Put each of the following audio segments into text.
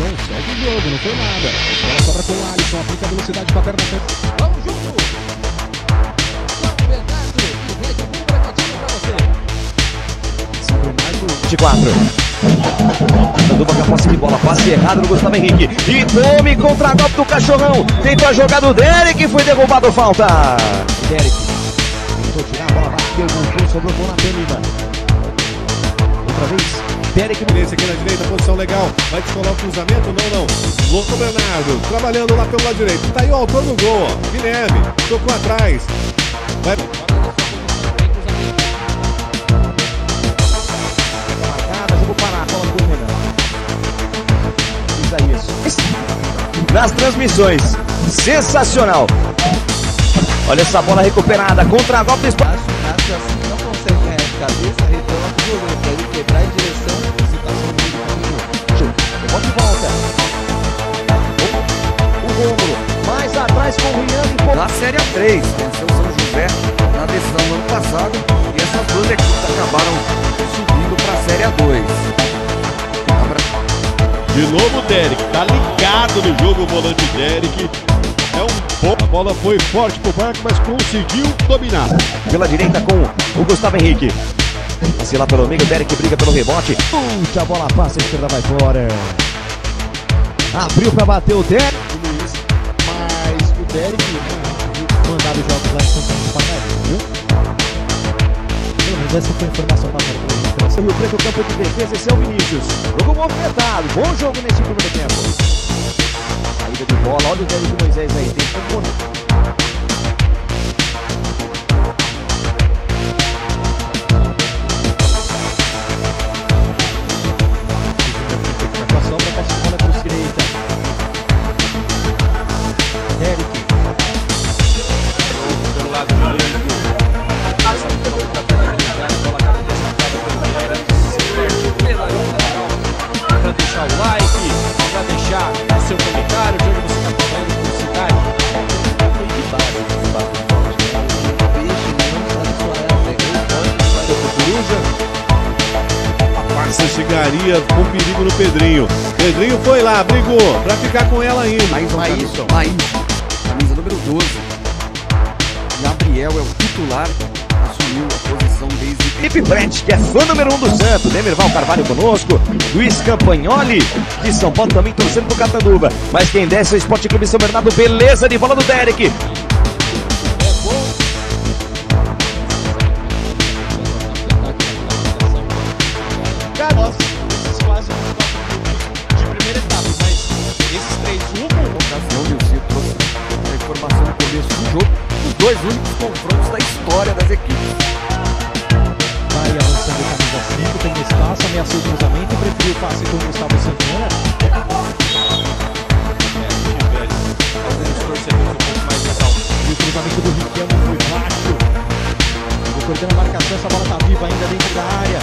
chão, segue o jogo, não foi nada. Ela sobra com o Alisson, aplica a velocidade com a perna frente. Vamos junto! E. São Bernardo 24. Dando uma posse de bola, passe errado no Gustavo Henrique. E tome contra golpe do cachorrão. Tentou a jogada do Derek, foi derrubado, falta. Derek. Tentou tirar a bola, bateu, voltou, sobrou com o Natan Lima. Outra vez, Derek Esse aqui na direita, posição legal. Vai descolar o cruzamento? Não, não. Louco Bernardo, trabalhando lá pelo lado direito. Tá aí o autor do gol, ó. Guilherme, tocou atrás. Vai. a. Nas transmissões. Sensacional. Olha essa bola recuperada contra golpe do cabeça, retorna pro goleiro, pra ele quebrar em direção se tá sendo Rebote de volta. O Rômulo. Mais atrás com o Rian e. Na Série A3, venceu o São José na decisão no ano passado e essas duas equipes acabaram subindo para a Série A2. De novo o Derek, tá ligado no jogo o volante Derek. É um bom. A bola foi forte pro Marco, mas conseguiu dominar. Pela direita com o Gustavo Henrique. Passe lá pelo meio, o Derek briga pelo rebote. Puxa, a bola passa, a esquerda vai fora. Abriu pra bater o Derek. Luiz. Mas o Derek né, mandava os jogos lá em São Paulo pra caramba, viu? Pelo menos essa foi a informação pela imprensa. No preto campo de defesa, esse é o Vinícius. Jogo movimentado, bom jogo nesse primeiro tempo. Saída de bola, olha o Derek Moisés aí. Tem que chegaria com perigo no Pedrinho. Pedrinho foi lá, brigou pra ficar com ela ainda. Mais Maílson. Maílson, camisa número 12. Gabriel é o titular, assumiu a posição desde Felipe Brett, que é fã número um do Santos. Demerval Carvalho conosco. Luiz Campagnoli, de São Paulo, também torcendo pro Catanduva. Mas quem desce é o Esporte Clube São Bernardo. Beleza de bola do Derek. Ameaçou o cruzamento, preferiu o passe com o Gustavo Santana. alguns torcedores um pouco mais. E o cruzamento do Riquelme foi baixo. Cortando a marcação, essa bola tá viva ainda dentro da área.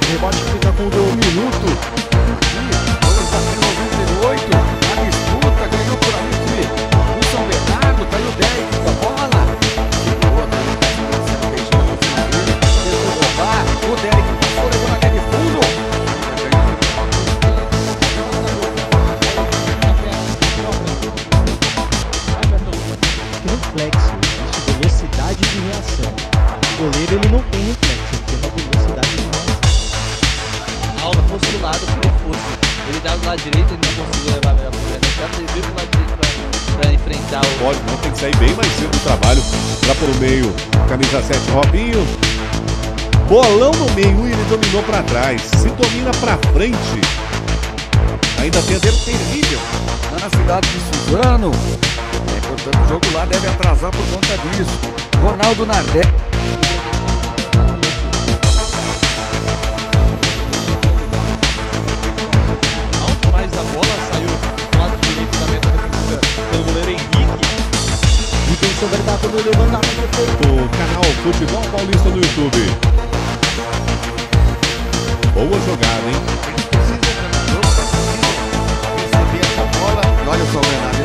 O rebote fica com o do minuto. Vamos Ele dá do lado direito, ele não conseguiu levar a bola pra ele veio pro lado direito pra, pra enfrentar o. Pode, não tem que sair bem mais cedo do trabalho. Lá pelo meio, camisa 7, Robinho. Bolão no meio e ele dominou pra trás. Se domina pra frente. Ainda tem a Tempo terrível lá na cidade de Suzano. É, portanto, o jogo lá deve atrasar por conta disso. Ronaldo Nardé. E levantamento feito. o canal Futebol Paulista no YouTube. Boa jogada, hein? E olha só o Bernardo.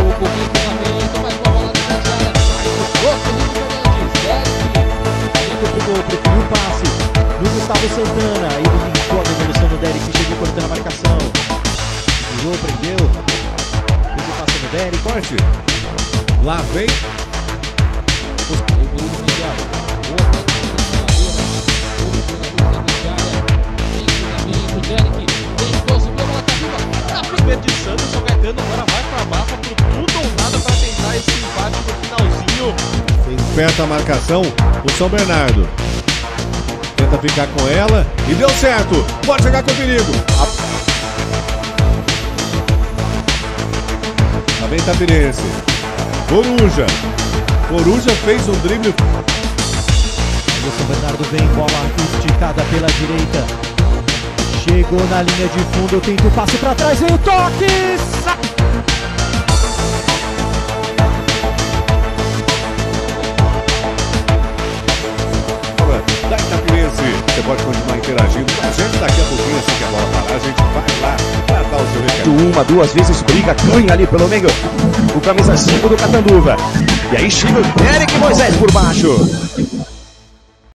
O uma bola dentro da área. Aí puxou, Felipe Fernandes. Derek. Felipe jogou, preferiu o passe no Gustavo Santana. Aí ele limpou a devolução do Derek, chegou cortando a marcação. Segurou, prendeu. O Derek. Corte. Lá vem. Desperdiçando o São Caetano, agora vai pra barra pro tudo ou nada pra tentar esse empate no finalzinho. Aperta a marcação. O São Bernardo. Tenta ficar com ela. E deu certo. Pode chegar com perigo. Lá vem Tapirense. Coruja. Coruja fez um drible. O São Bernardo vem, bola esticada pela direita. Chegou na linha de fundo, tenta o passe pra trás, vem o toque! Da Itapirense. Você pode continuar interagindo com a gente daqui a pouquinho, assim que a bola parar, a gente vai lá Uma, duas vezes briga, ganha ali pelo meio. O camisa 5 do Catanduva. E aí chega o Derek Moisés por baixo.